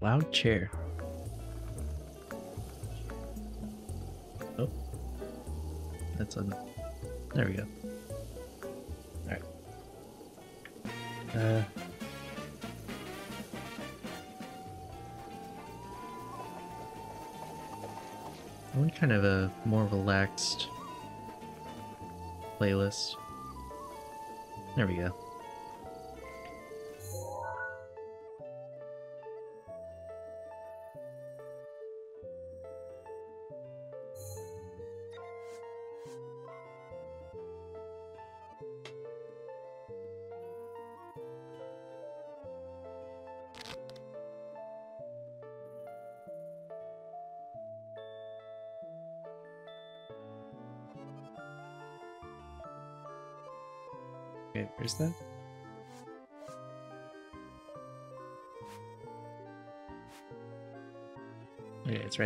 Loud chair. Oh. That's on. There we go. Alright. Uh. I want kind of a more relaxed playlist. There we go.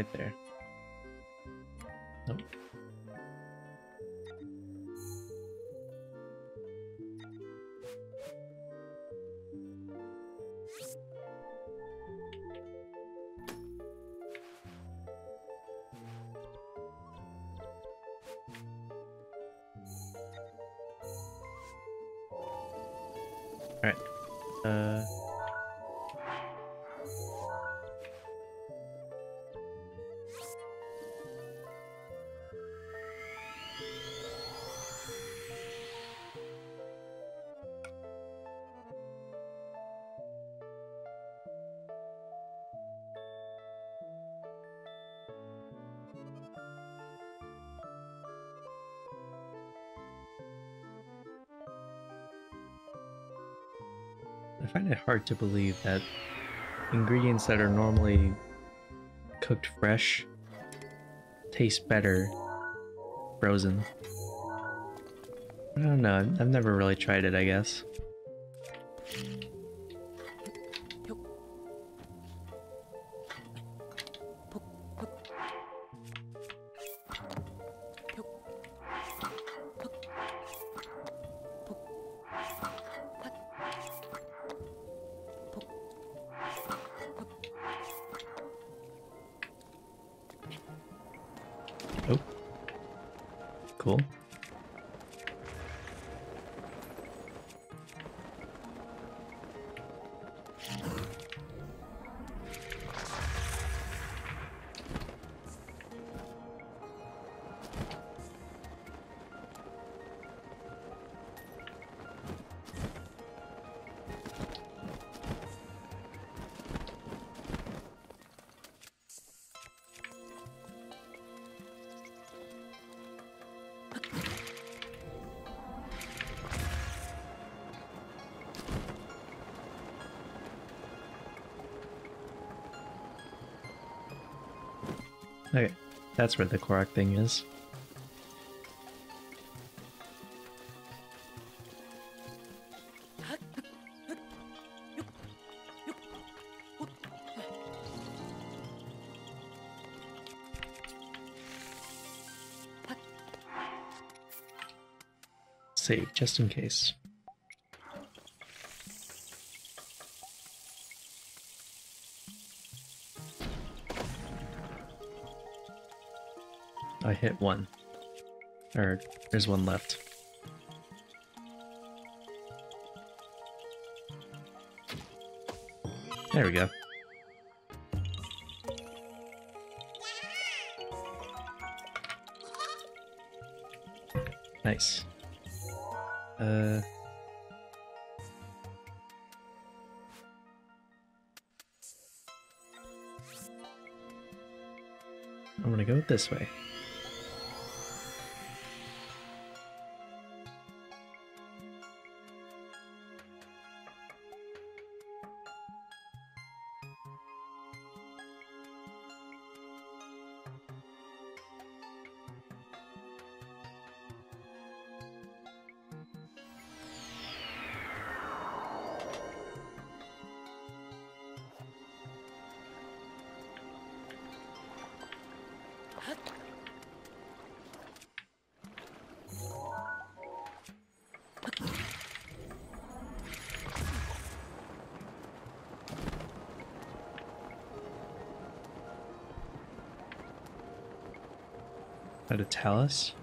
Right there. I find it hard to believe that ingredients that are normally cooked fresh taste better frozen. I don't know. I've never really tried it, I guess. That's where the Korok thing is. Save, just in case. Hit one. Or, there's one left. There we go. Nice. Uh... I'm gonna go this way. Talus?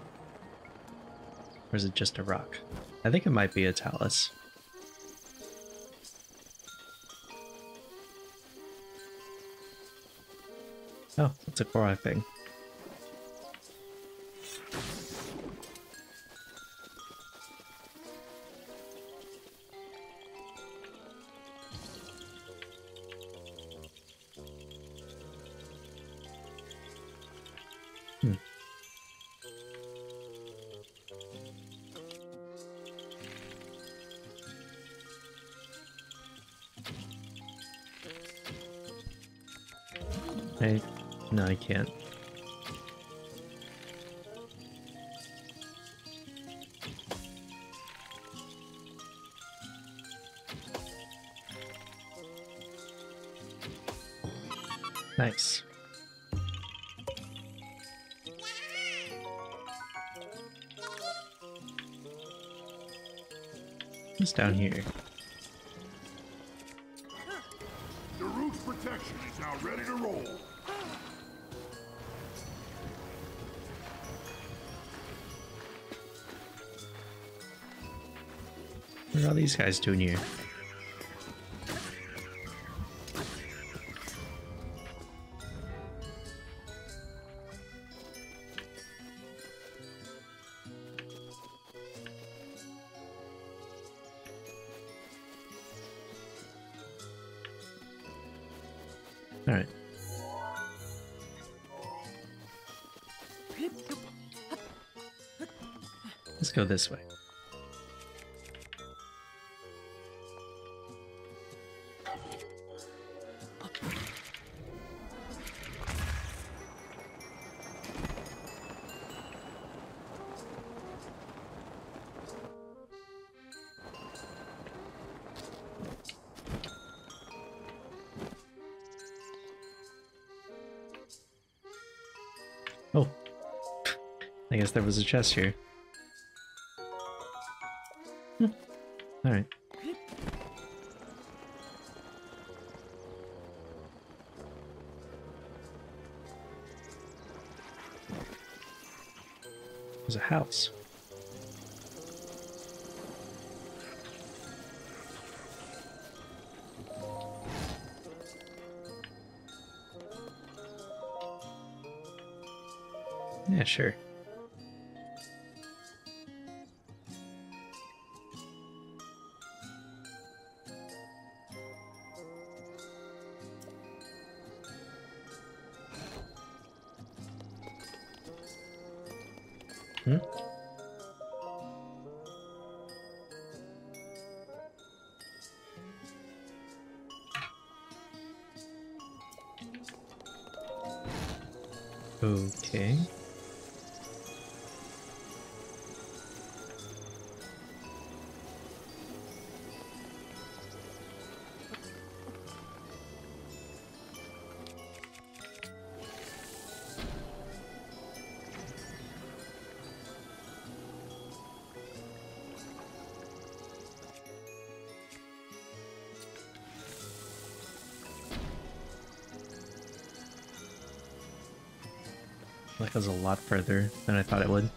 Or is it just a rock? I think it might be a talus. Oh, it's a Korok thing. Protection is now ready to roll. What are these guys doing here? Go this way. Oh. I guess there was a chest here. Sure. That goes a lot further than I thought it would.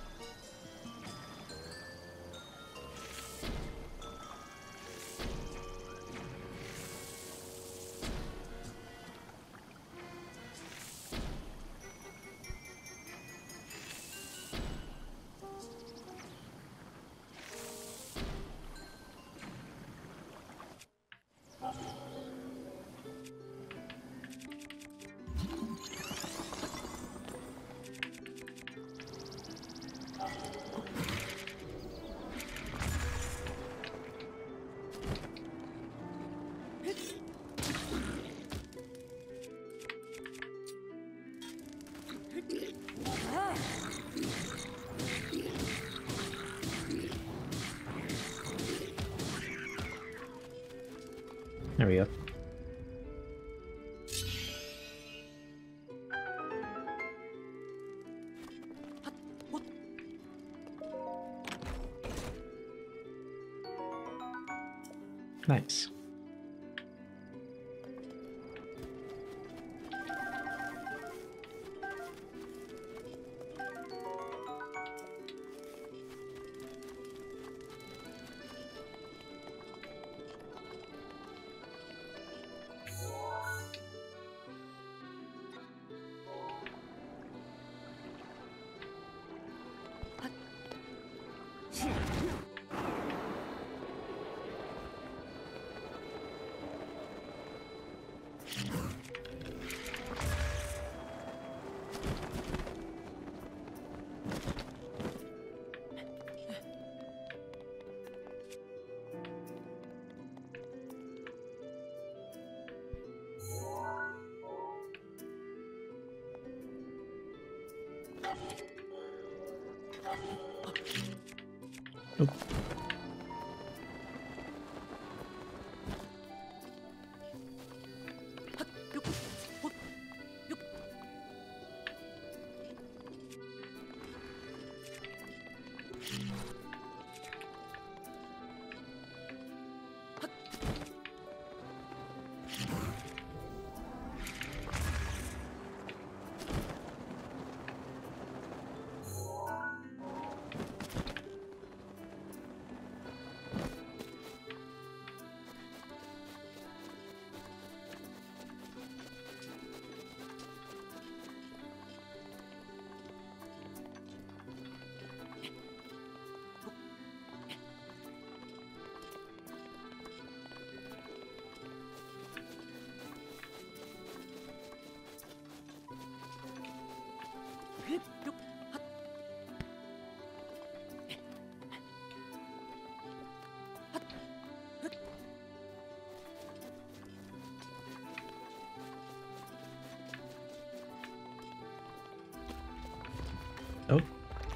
Nope.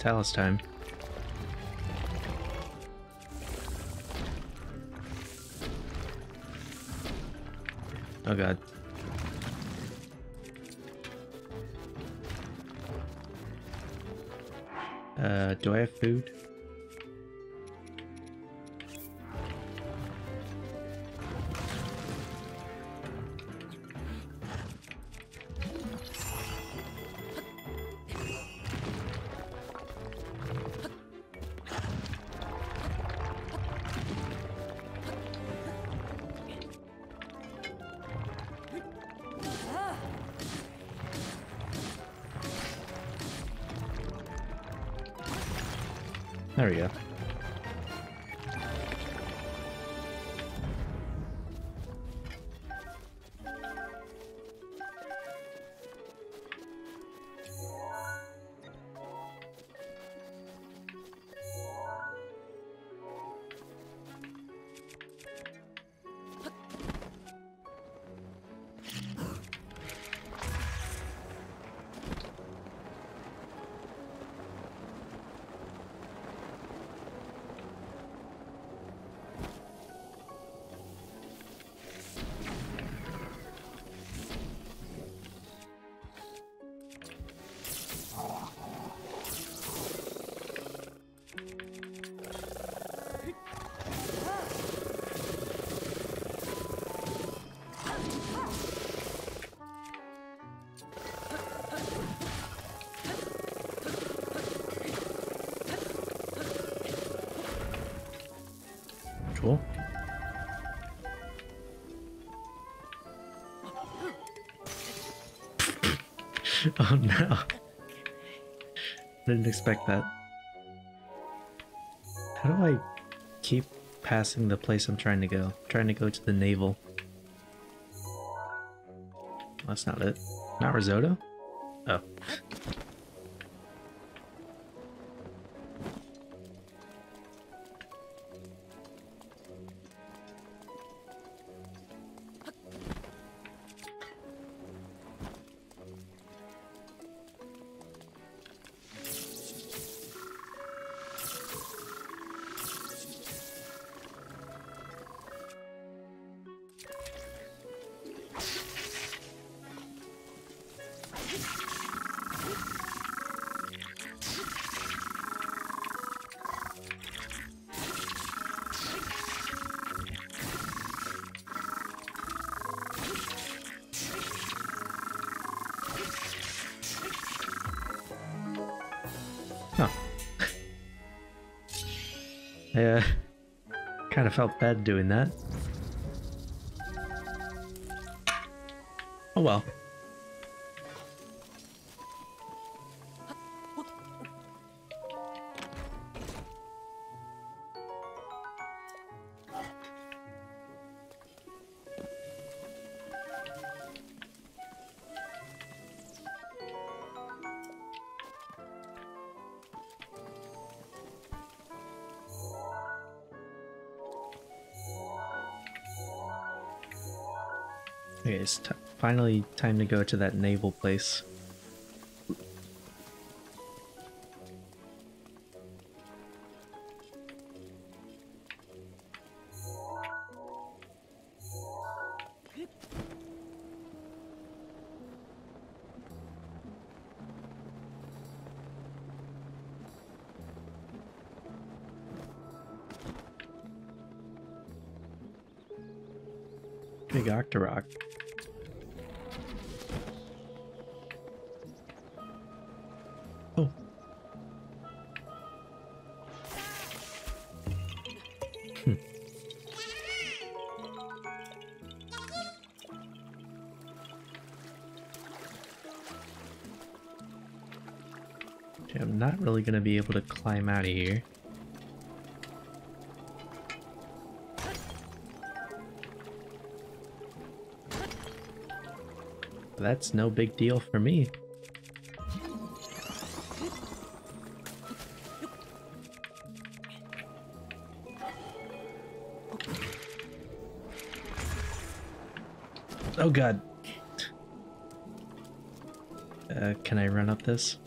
Talus time. Oh god. Uh, do I have food? There we go. oh no. Didn't expect that. How do I keep passing the place I'm trying to go? I'm trying to go to the navel. That's not it. Not risotto? I kind of felt bad doing that. Oh well. Finally time to go to that naval place. Climb out of here. That's no big deal for me. Oh god. Uh, can I run up this?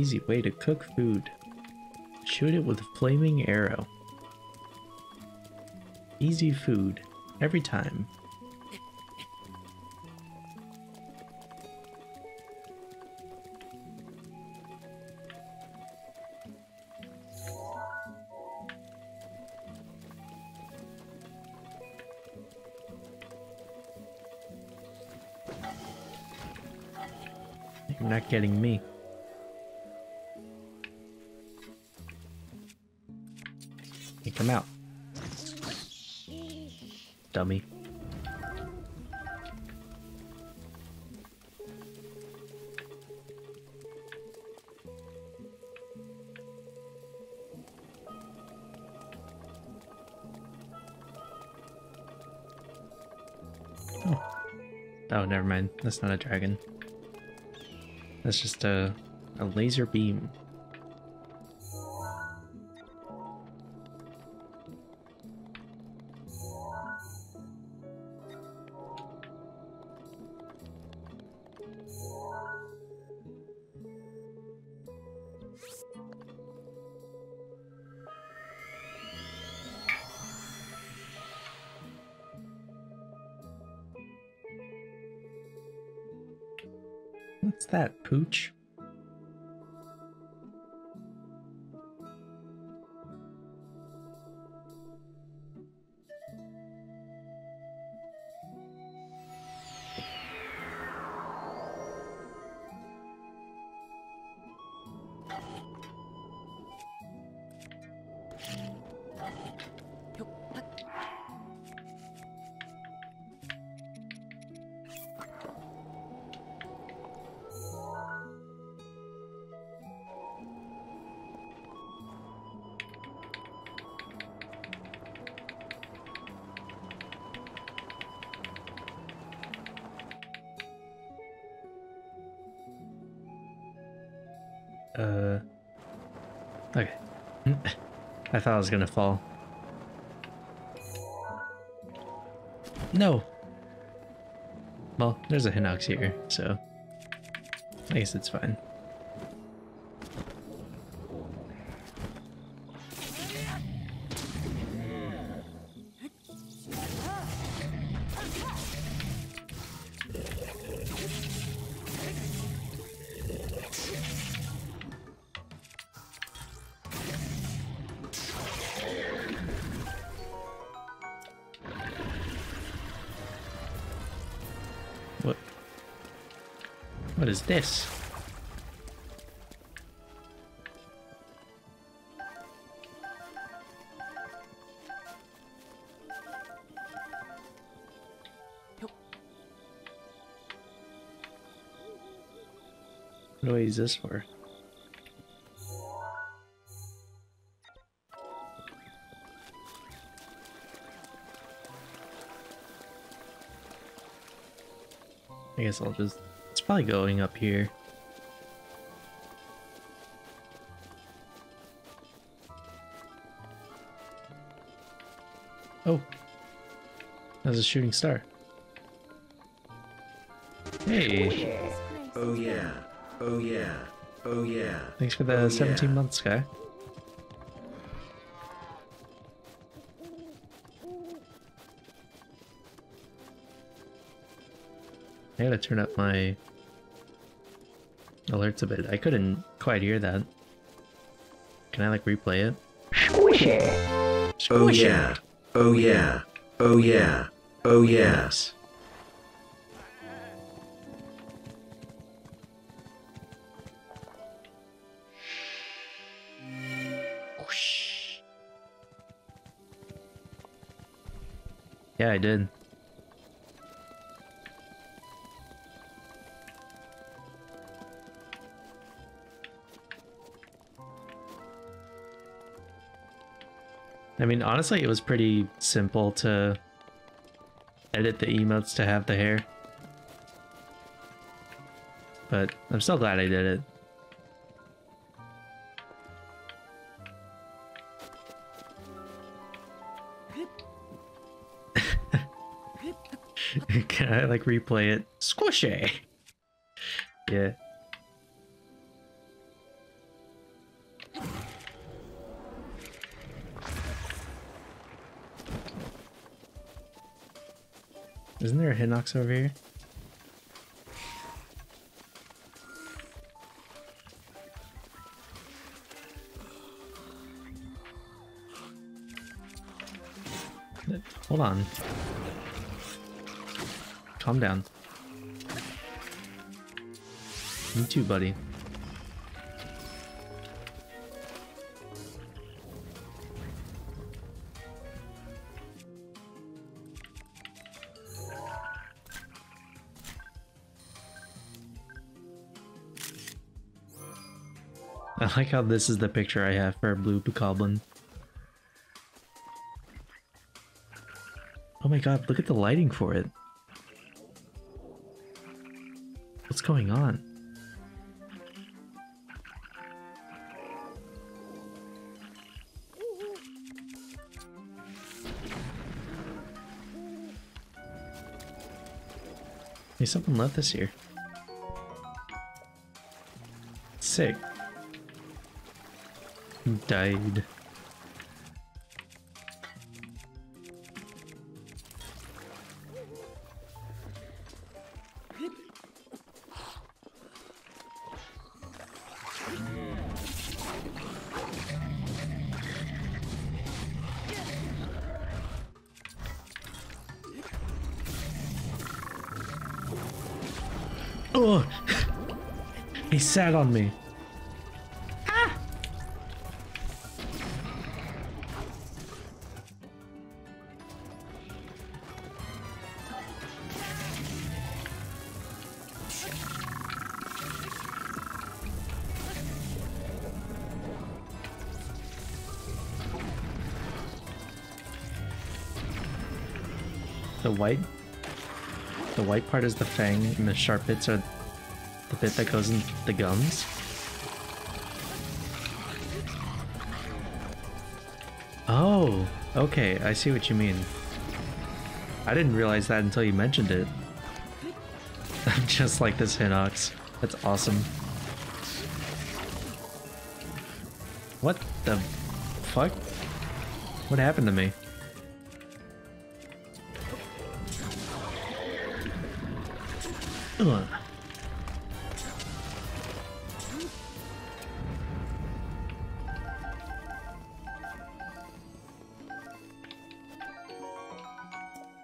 Easy way to cook food. Shoot it with a flaming arrow. Easy food. Every time. You're not getting me. Come out. Dummy. Oh. Oh, never mind. That's not a dragon. That's just a, a laser beam. Uh. Okay. I thought I was gonna fall. No! Well, there's a Hinox here, so. I guess it's fine. This? What do I use this for? I guess I'll just... Probably going up here. Oh. That was a shooting star. Hey. Oh yeah, Oh yeah. Oh yeah. Thanks for the Oh, 17 yeah. months, guy. I gotta turn up my alerts a bit. I couldn't quite hear that. Can I like replay it? Oh yeah. Oh yeah. Oh yeah. Oh yes. Yeah, I did. I mean, honestly, it was pretty simple to edit the emotes to have the hair. But I'm still glad I did it. Can I like replay it? Squishy. Yeah. Isn't there a Hinox over here? Hold on. Calm down. Me too, buddy. I like how this is the picture I have for a blue goblin. Oh my god, look at the lighting for it. What's going on? Hey, someone left this here. Sick. Died. Oh! he sat on me. White the white part is the fang and the sharp bits are the bit that goes in the gums. Oh, okay, I see what you mean. I didn't realize that until you mentioned it. I'm just like this Hinox. That's awesome. What the fuck? What happened to me?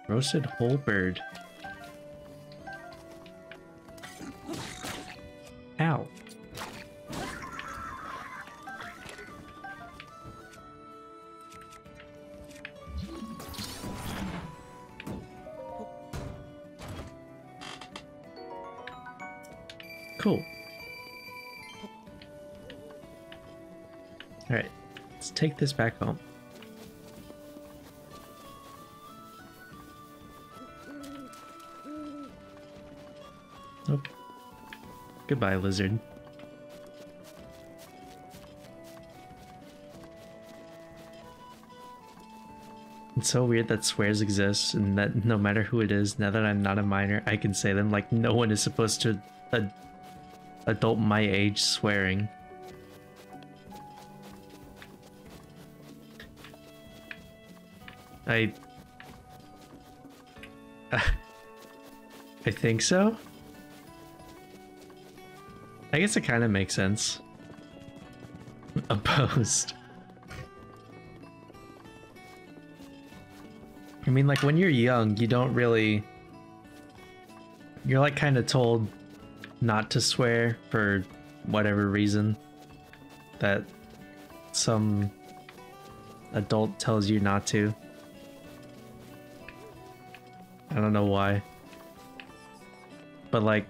Roasted whole bird. Alright, let's take this back home. Oh. Goodbye, lizard. It's so weird that swears exist and that no matter who it is, now that I'm not a minor, I can say them like no one is supposed to adult my age swearing. I I think so. I guess it kind of makes sense. Opposed. I mean, like, when you're young, you don't really... You're, like, kind of told not to swear for whatever reason. That some adult tells you not to. I don't know why. But, like...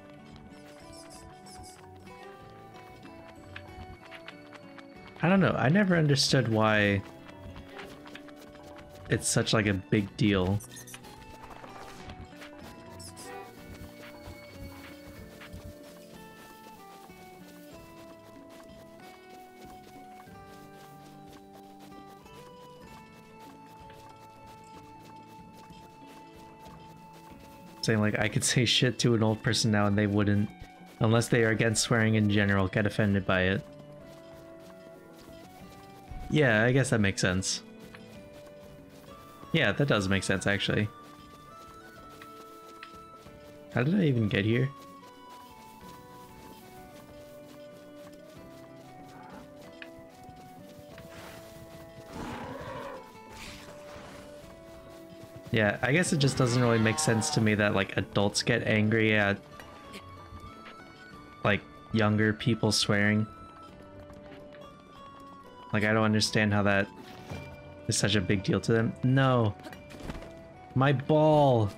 I don't know. I never understood why it's such like a big deal. Saying like I could say shit to an old person now and they wouldn't, unless they are against swearing in general, get offended by it. Yeah, I guess that makes sense. Yeah, that does make sense, actually. How did I even get here? Yeah, I guess it just doesn't really make sense to me that, like, adults get angry at, like, younger people swearing. Like, I don't understand how that is such a big deal to them. No. My ball.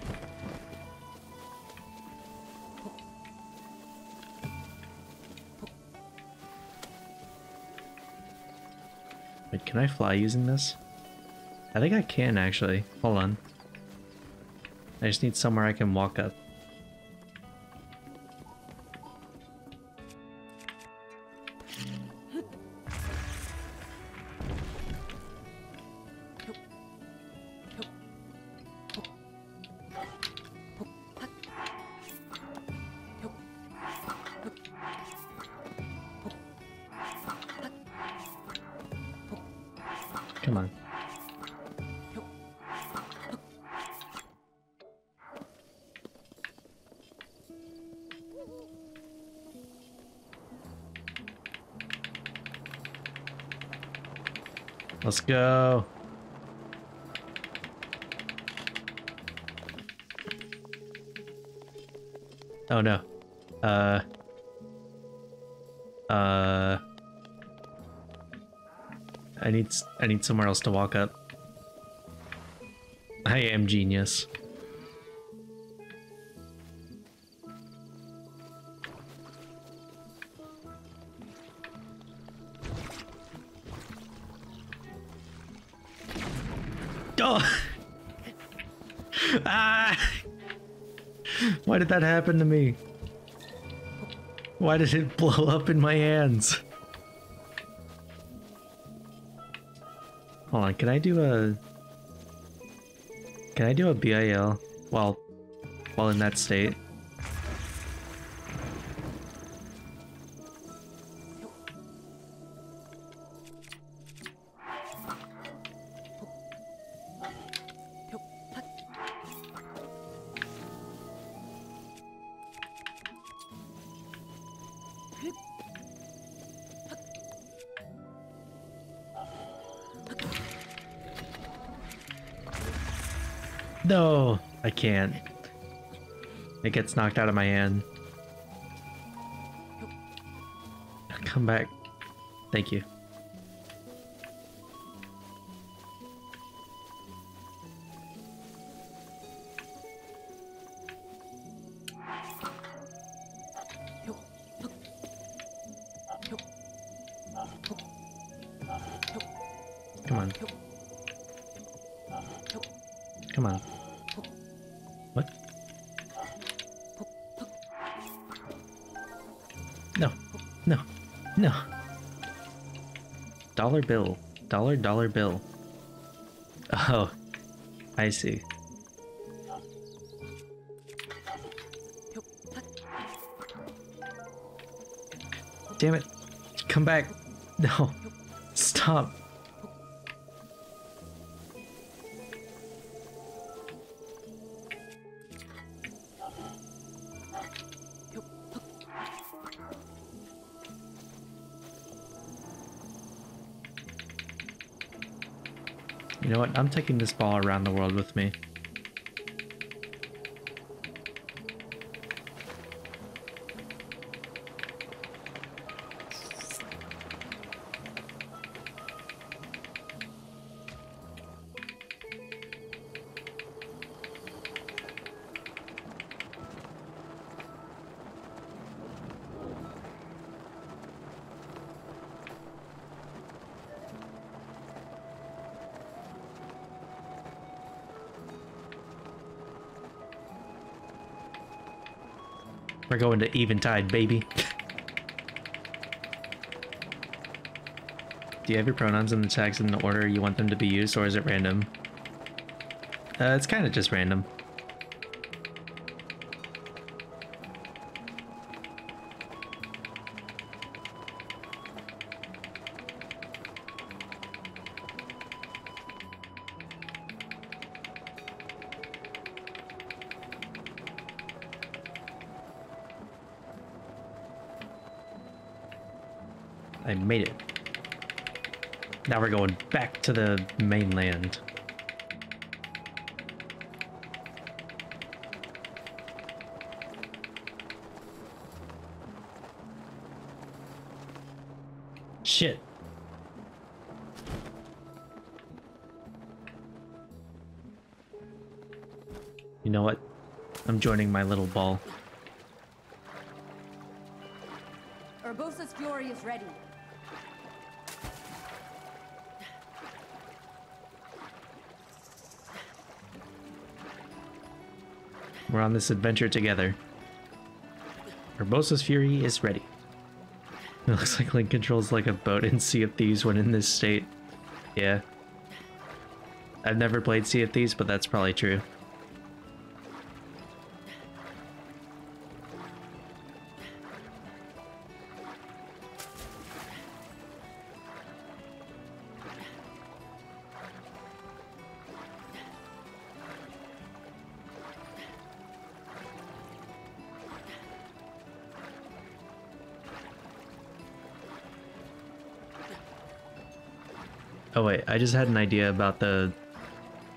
Wait, can I fly using this? I think I can actually. Hold on. I just need somewhere I can walk up. Go. Oh no. Uh. Uh. I need I need somewhere else to walk up. I am genius. That happen to me? Why did it blow up in my hands? Hold on, can I do a... Can I do a BIL while, while in that state? No, I can't. It gets knocked out of my hand. Come back. Thank you. Bill. Dollar dollar bill. Oh. I see. Damn it. Come back. No. Stop. You know what? I'm taking this ball around the world with me. Going to Eventide, baby. Do you have your pronouns and the tags in the order you want them to be used, or is it random? Uh, it's kind of just random. We're going back to the mainland. Shit. You know what? I'm joining my little ball. Urbosa's Fury is ready. We're on this adventure together. Urbosa's Fury is ready. It looks like Link controls like a boat in Sea of Thieves when in this state. Yeah. I've never played Sea of Thieves, but that's probably true. Just had an idea about the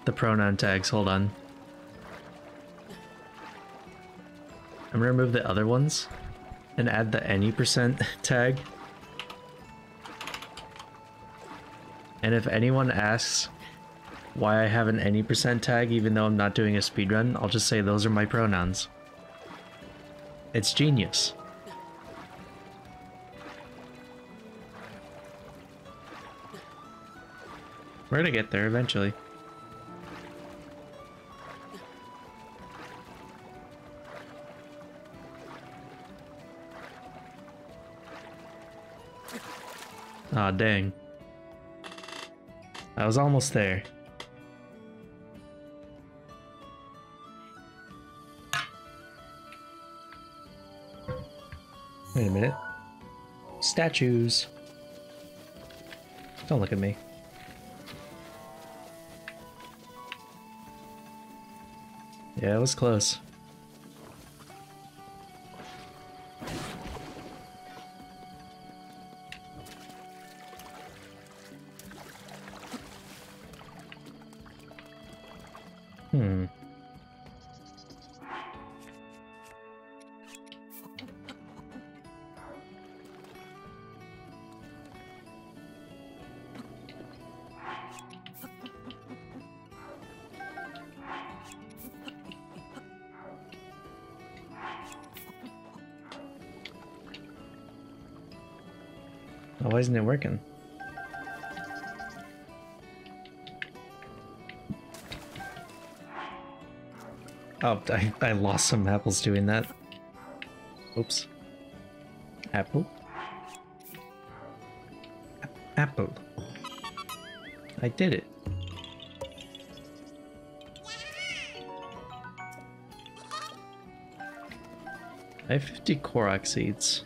the pronoun tags. Hold on. I'm gonna remove the other ones and add the any percent tag. And if anyone asks why I have an any percent tag even though I'm not doing a speedrun, I'll just say those are my pronouns. It's genius. We're gonna get there eventually. Aw, oh, dang. I was almost there. Wait a minute. Statues. Don't look at me. Yeah, it was close. Isn't it working? Oh, I, I lost some apples doing that. Oops. Apple? A apple. I did it. I have 50 Korok seeds.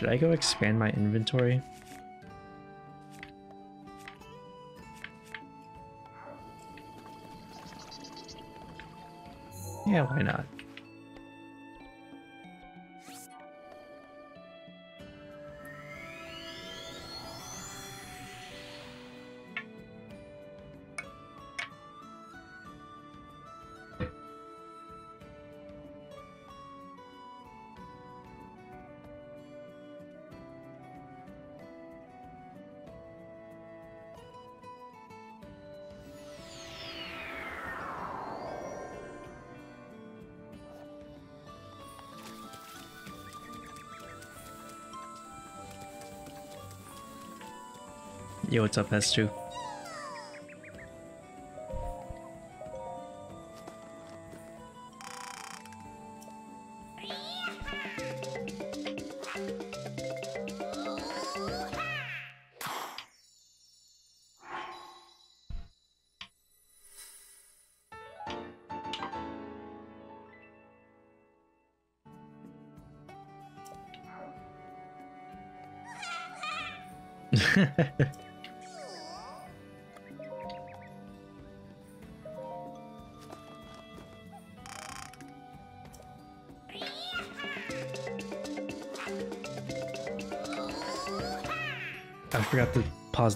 Should I go expand my inventory? Yeah, why not? Yo, what's up, S2?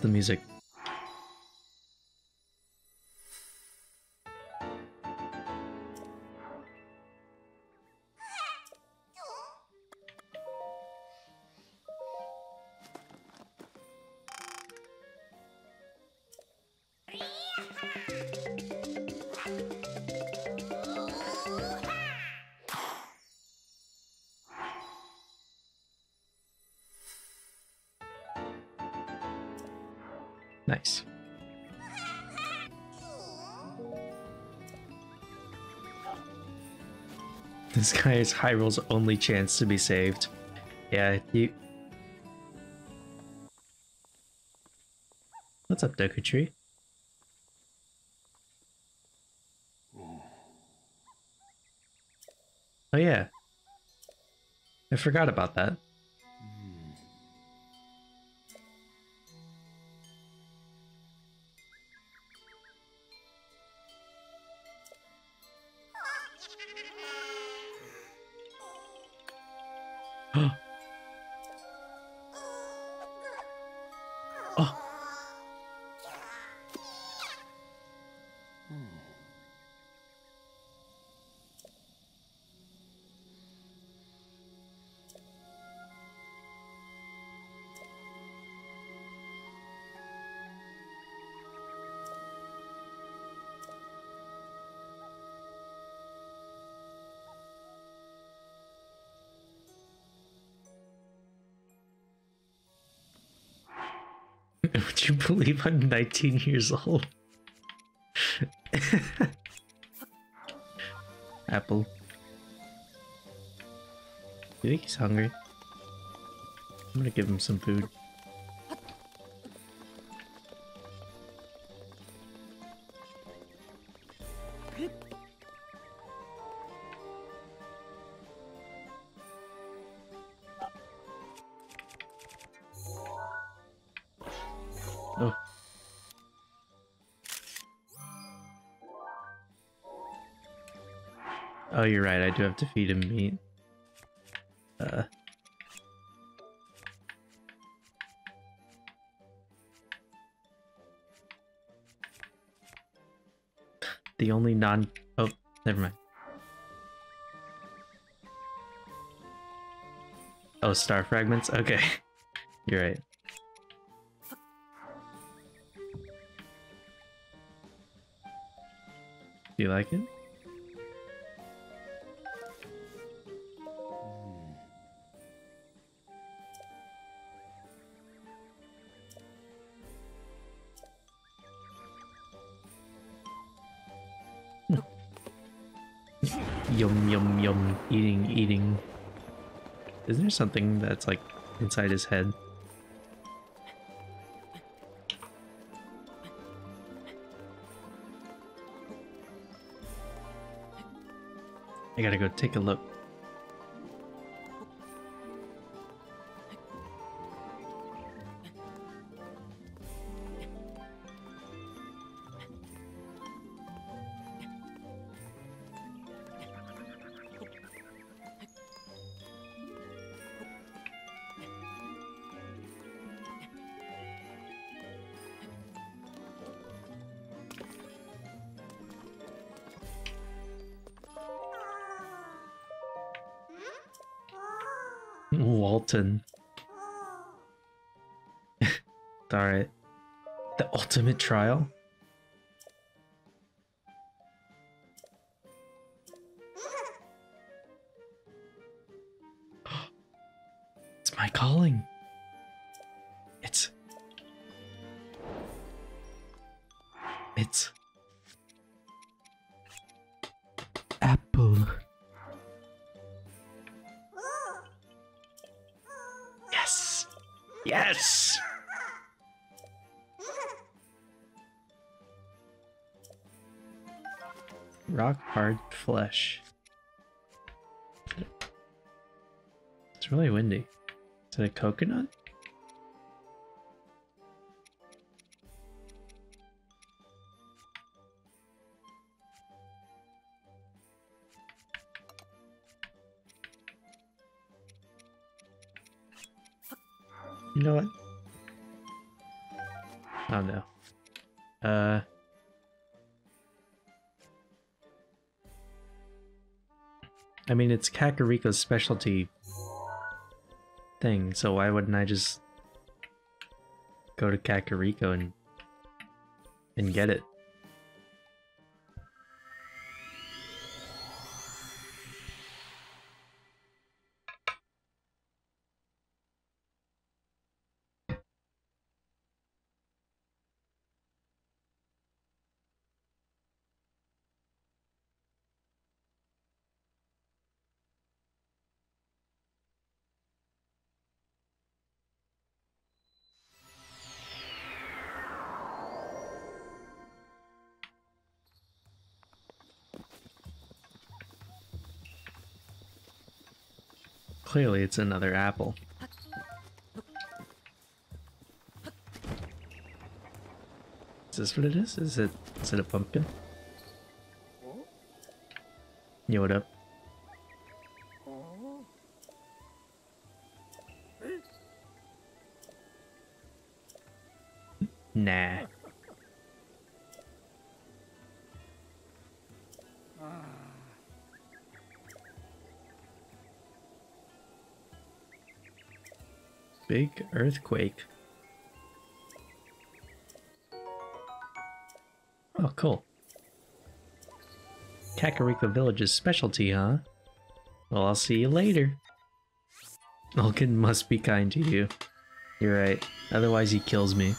The music. This guy is Hyrule's only chance to be saved. Yeah, you. What's up, Deku Tree? Oh yeah. I forgot about that. Would you believe I'm 19 years old? Apple. You think he's hungry? I'm gonna give him some food. Right. I do have to feed him meat. Uh. The only non. Oh, never mind. Oh, star fragments? Okay. You're right. Do you like it? Something that's like inside his head. I gotta go take a look Alright. The ultimate trial? Coconut? You know what? Oh no. Uh. I mean, it's Kakariko's specialty thing, so why wouldn't I just go to Kakariko and and get it? Clearly, it's another apple. Is this what it is? Is it is it a pumpkin? Yo, what up? Earthquake. Oh, cool. Kakariko Village's specialty, huh? Well, I'll see you later. Vulcan must be kind to you. You're right. Otherwise, he kills me.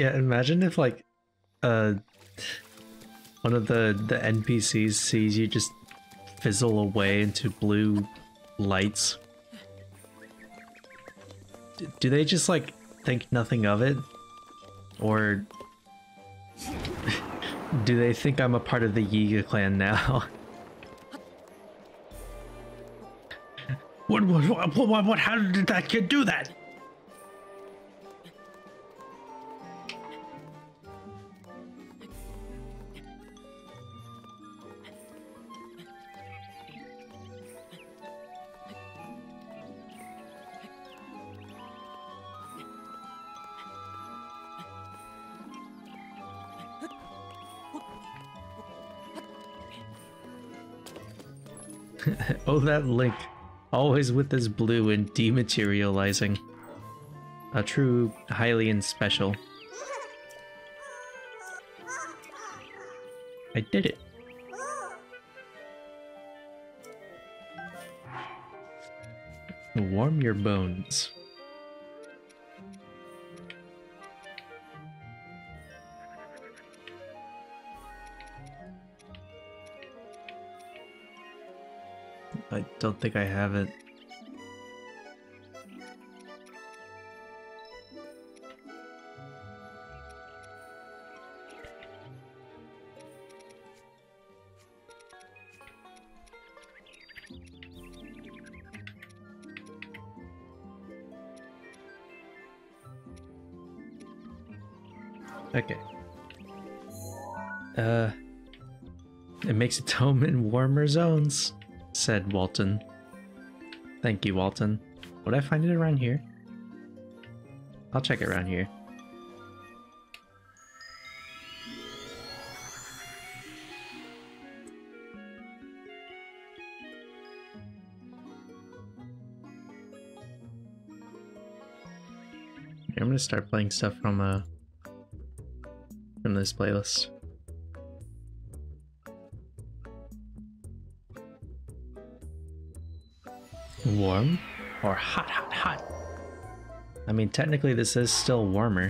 Yeah, imagine if like uh one of the the NPCs sees you just fizzle away into blue lights. Do they just like think nothing of it? Or do they think I'm a part of the Yiga clan now? what, what, what, what, what, how did that kid do that? That link. Always with this blue and dematerializing. A true Hylian special. I did it. Warm your bones. Don't think I have it. Okay. Uh It makes its home in warmer zones, said Walton. Thank you, Walton. Would I find it around here? I'll check it around here. I'm gonna start playing stuff from uh from this playlist. Warm or hot, hot, hot? I mean, technically, this is still warmer.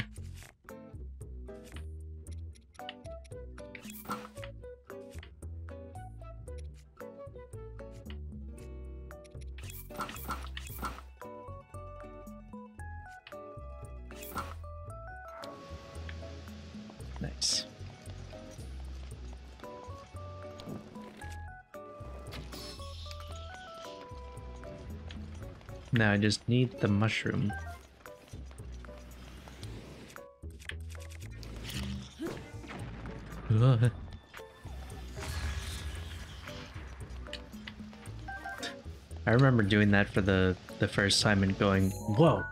Now I just need the mushroom. I remember doing that for the the first time and going, "Whoa,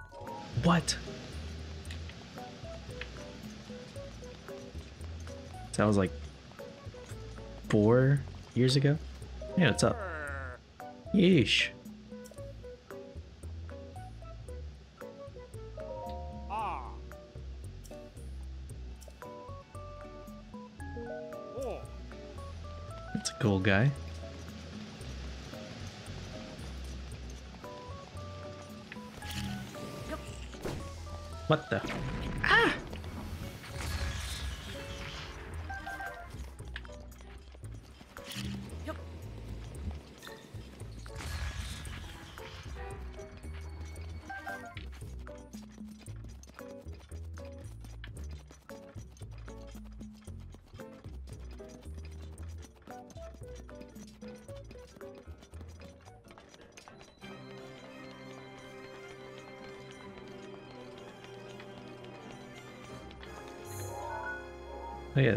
what?" That was like four years ago. Yeah, what's up? Yeesh. Guy. What the?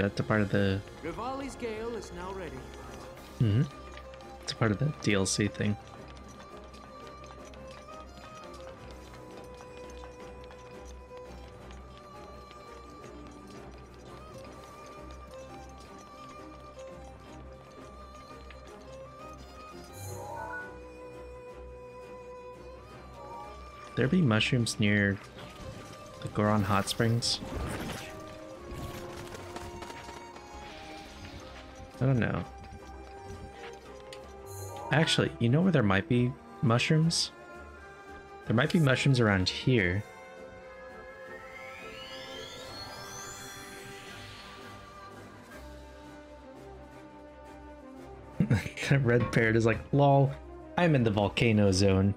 That's a part of the. Revali's Gale is now ready. Mm hmm. It's a part of the DLC thing. There be mushrooms near the Goron Hot Springs? I don't know. Actually, you know where there might be mushrooms? There might be mushrooms around here. Red Parrot is like, lol, I'm in the volcano zone.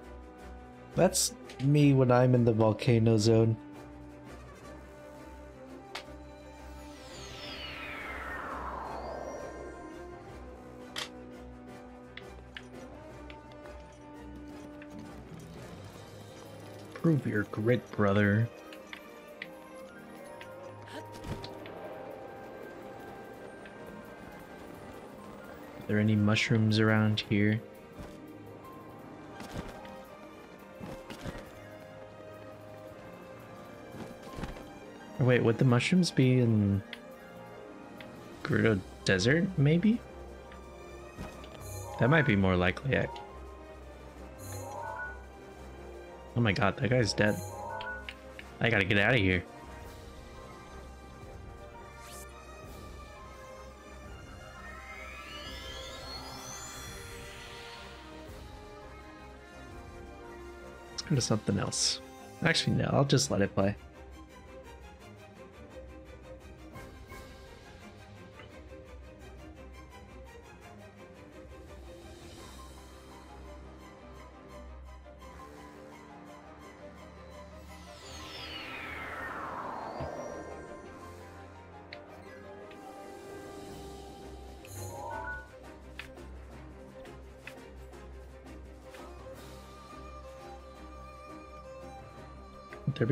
That's me when I'm in the volcano zone. Prove your grit, brother. Are there any mushrooms around here? Or wait, would the mushrooms be in Gerudo Desert, maybe? That might be more likely. ac- Oh my god, that guy's dead. I gotta get out of here. Let's go to something else. Actually, no, I'll just let it play.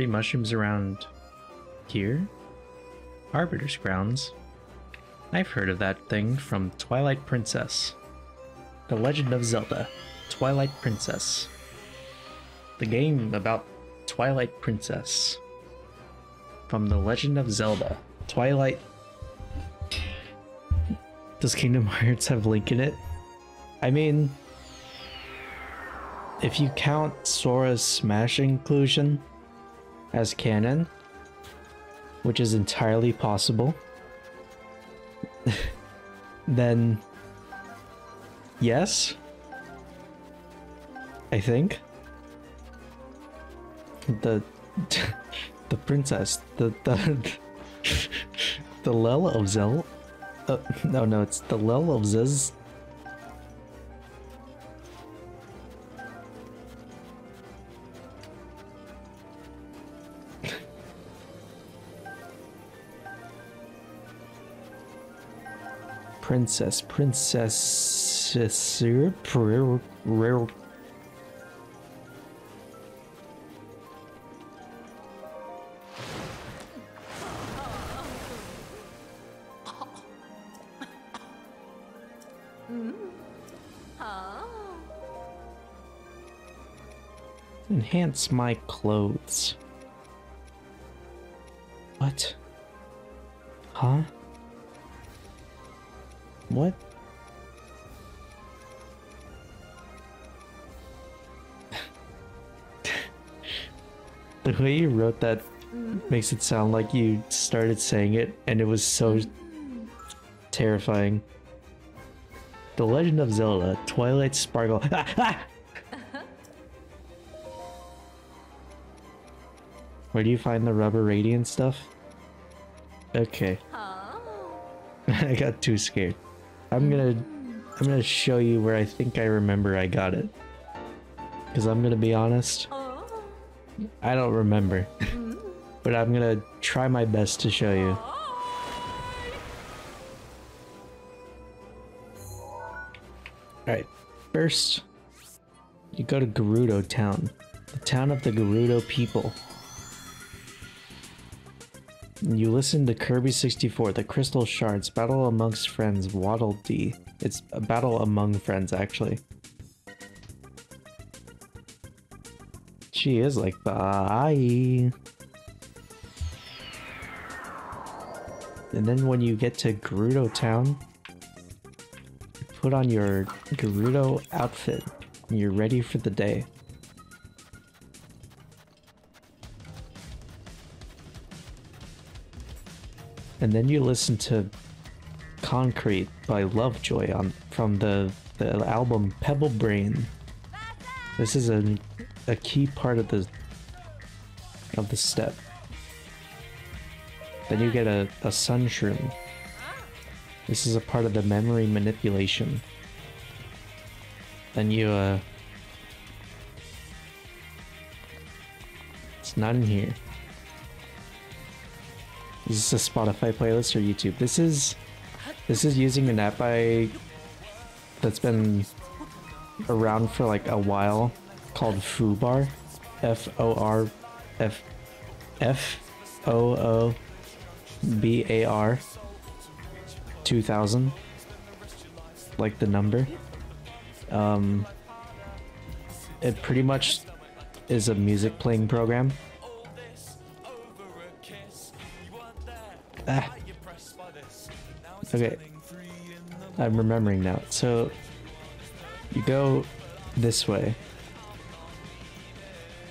Mushrooms around here? Arbiter's grounds. I've heard of that thing from Twilight Princess. The Legend of Zelda Twilight Princess. The game about Twilight Princess. From The Legend of Zelda Twilight. Does Kingdom Hearts have Link in it? I mean, if you count Sora's Smash inclusion as canon, which is entirely possible, then yes, I think the the princess, the the the Lel of Zel. Uh, no, no, it's the Lel of Ziz. Princess, princess, rare, Enhance my clothes. What? Huh? What? the way you wrote that mm. makes it sound like you started saying it and it was so terrifying. The Legend of Zelda Twilight Sparkle. Ah, ah! Uh-huh. Where do you find the rubber radiant stuff? Okay. Oh. I got too scared. I'm gonna I'm gonna show you where I think I remember I got it. Cause I'm gonna be honest. I don't remember. but I'm gonna try my best to show you. Alright, first you go to Gerudo Town. The town of the Gerudo people. You listen to Kirby 64, The Crystal Shards, Battle Amongst Friends, Waddle Dee. It's a battle among friends, actually. She is like, bye. And then when you get to Gerudo Town, put on your Gerudo outfit, and you're ready for the day. And then you listen to Concrete by Lovejoy on from the the album Pebble Brain. This is a a key part of the of the step. Then you get a, a sun shroom. This is a part of the memory manipulation. Then you uh It's not in here. Is this a Spotify playlist or YouTube? This is this is using an app I that's been around for like a while called Foobar. F O R F F O O B A R 2000 like the number um it pretty much is a music playing program Ah. Okay. I'm remembering now. So you go this way.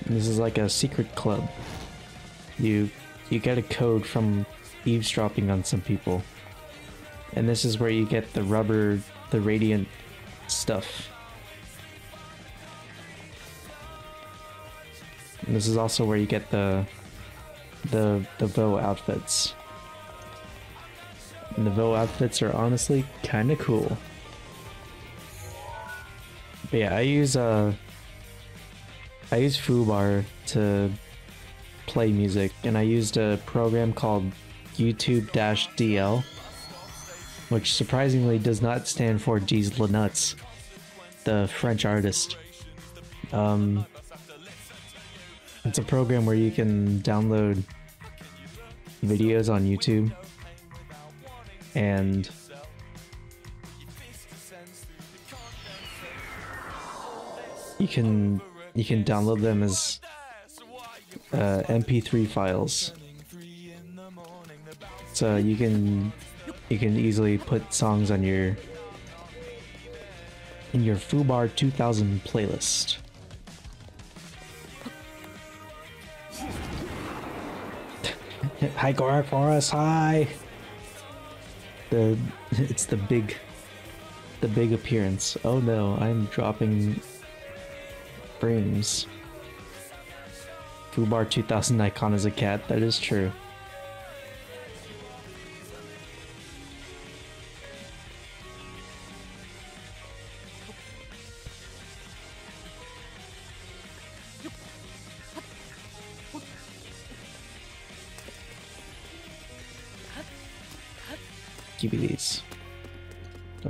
This is like a secret club. You you get a code from eavesdropping on some people. And this is where you get the rubber, the radiant stuff. And this is also where you get the the the Voe outfits. And the Voe outfits are honestly kind of cool. But yeah, I use uh, I use Foobar to play music, and I used a program called YouTube-DL, which surprisingly does not stand for G's Lanuts, the French artist. Um, it's a program where you can download videos on YouTube and you can you can download them as uh, MP3 files. So you can you can easily put songs on your in your Foobar 2000 playlist. hi Korok Forest, hi. The it's the big the big appearance. Oh no, I'm dropping frames. Foobar 2000 icon is a cat, that is true.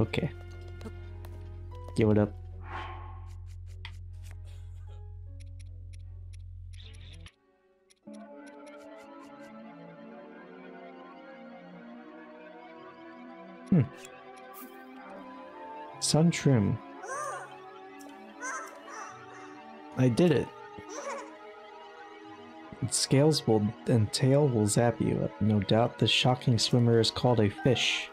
Okay. Give it up. Hmm. Sun trim. I did it. Its scales will and tail will zap you. No doubt the shocking swimmer is called a fish.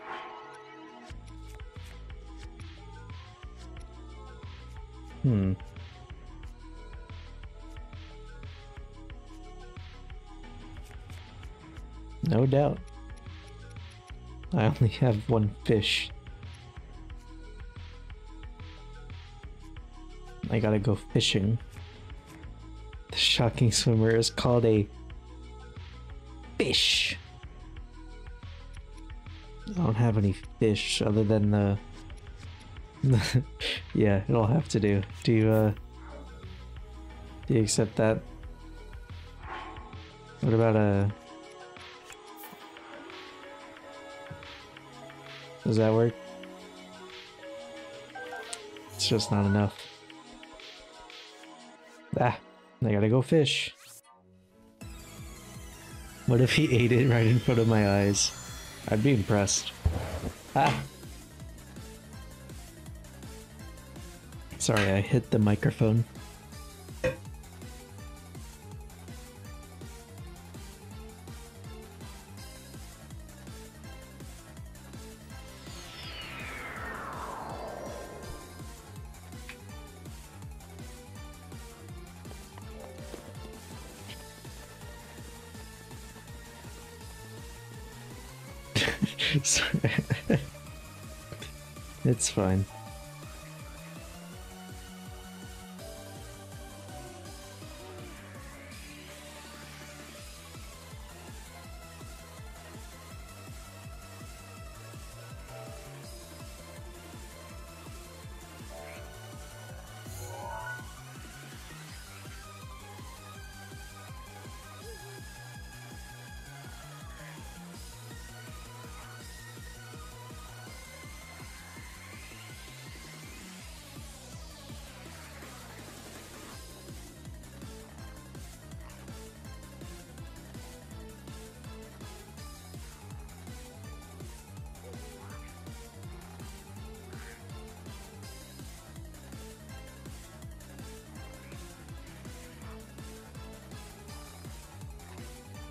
Hmm. No doubt. I only have one fish. I gotta go fishing. The shocking swimmer is called a fish. I don't have any fish other than the. yeah, it'll have to do. Do you, uh. Do you accept that? What about a. Does that work? It's just not enough. Ah, I gotta go fish. What if he ate it right in front of my eyes? I'd be impressed. Ah! Sorry, I hit the microphone.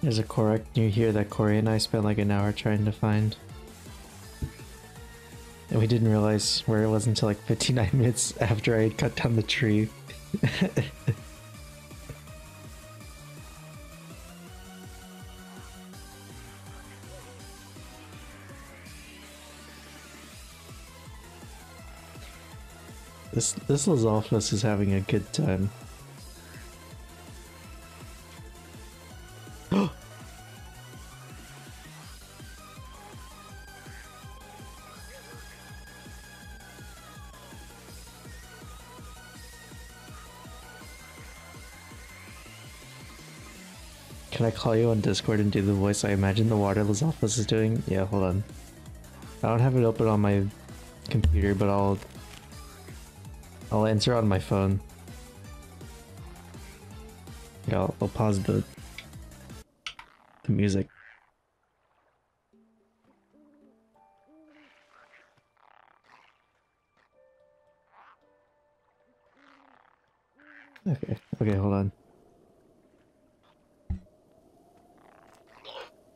There's a Korok near here that Corey and I spent like an hour trying to find. And we didn't realize where it was until like 59 minutes after I had cut down the tree. this this Lizalfos is having a good time. call you on Discord and do the voice I imagine the water Lizalfos is doing? Yeah, hold on. I don't have it open on my computer, but I'll... I'll answer on my phone. Yeah, I'll, I'll pause the... the music. Okay, okay, hold on.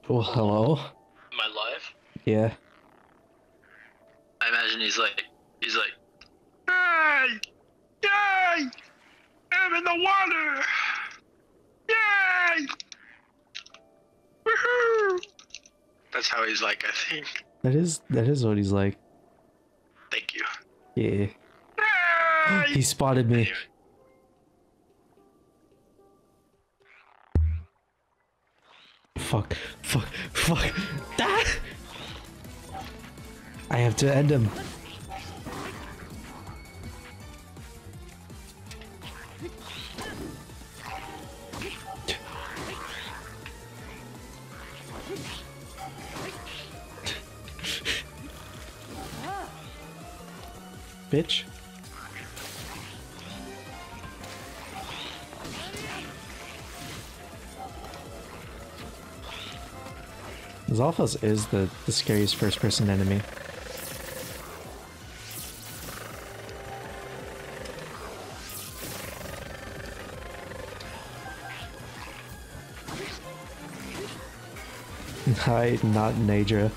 Oh, hello? Am I live? Yeah. I imagine he's like, he's like, Yay! Yay! I'm in the water! Yay! Woohoo! That's how he's like, I think. That is that is what he's like. Thank you. Yeah. Yay! He spotted me. Anyway, Fuck. Fuck. Fuck. Ah! I have to end him. Bitch. Zalfos is the, the scariest first person enemy. Hi, not Naydra.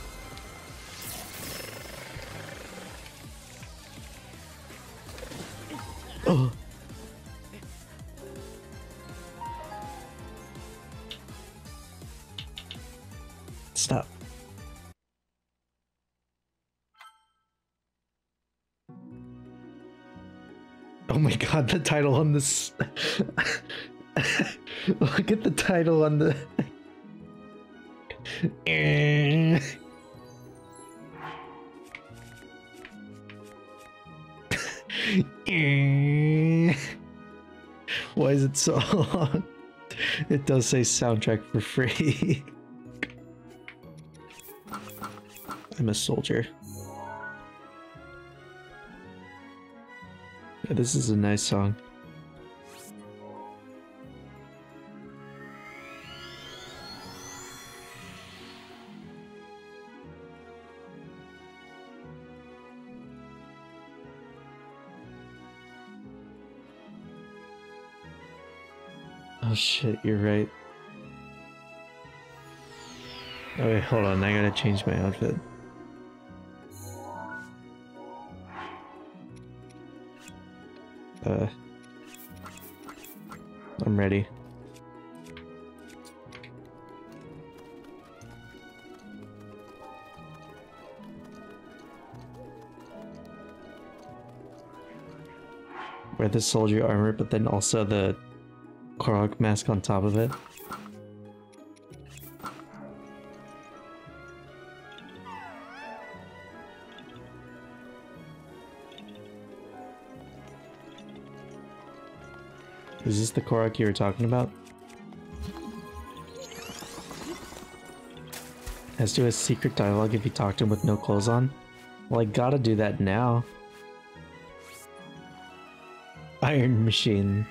God, the title on this. Look at the title on the. Why is it so long? It does say soundtrack for free. I'm a soldier. Yeah, this is a nice song. Oh shit, you're right. Okay, hold on, I gotta change my outfit. Uh, I'm ready. Wear the soldier armor, but then also the Korok mask on top of it. Is this the Korok you were talking about? Has to a secret dialogue if you talk to him with no clothes on? Well, I gotta do that now. Iron Machine.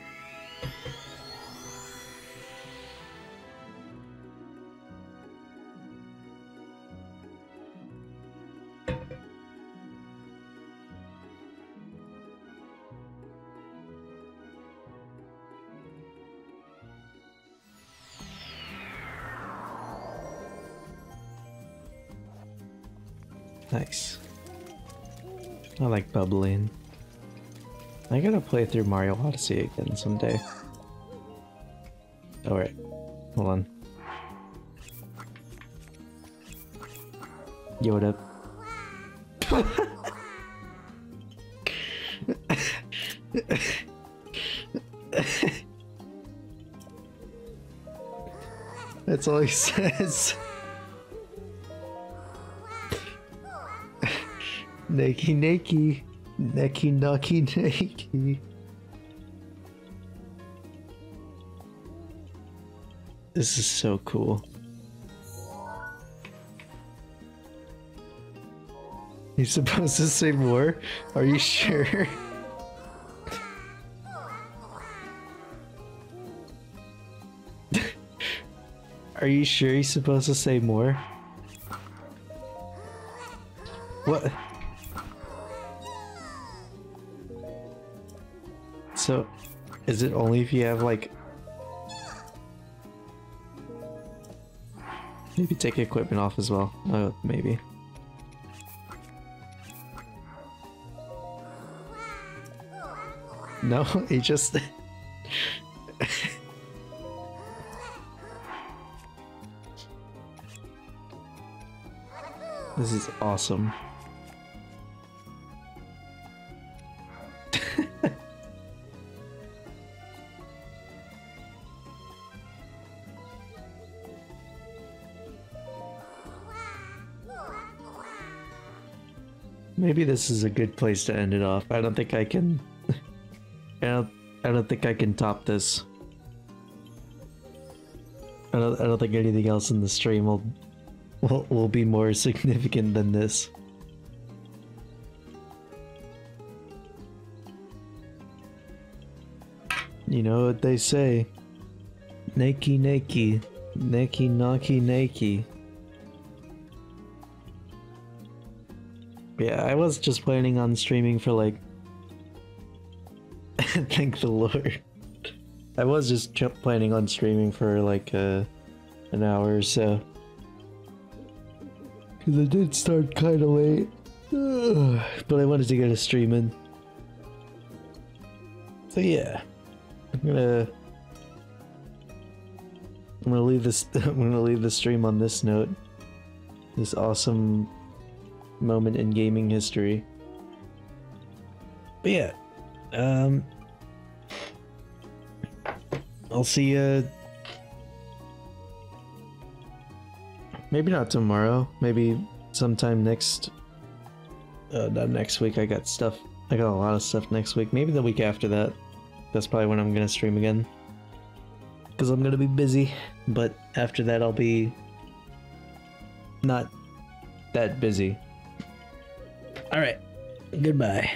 I gotta play through Mario Odyssey again someday. Oh, Alright. Hold on. Yo, what up? That's all he says. Nakey nakey. Necky nucky nakey. This is so cool. You're supposed to say more? Are you sure? Are you sure he's supposed to say more? What? Is it only if you have like maybe take equipment off as well? Uh, maybe. No, he just This is awesome. Maybe this is a good place to end it off. I don't think I can. I don't. I don't think I can top this. I don't. I don't think anything else in the stream will will, will be more significant than this. You know what they say. Nakey nakey. Nakey knocky nakey. Yeah, I was just planning on streaming for like. Thank the Lord. I was just ch- planning on streaming for like uh, an hour or so. Because I did start kind of late. but I wanted to get a stream in. So yeah. I'm gonna. I'm gonna leave this. I'm gonna leave the stream on this note. This awesome moment in gaming history. But yeah, um, I'll see you. Maybe not tomorrow. Maybe sometime next. Uh, not next week. I got stuff. I got a lot of stuff next week. Maybe the week after that. That's probably when I'm gonna stream again. Because I'm gonna be busy. But after that, I'll be not that busy. All right. Goodbye.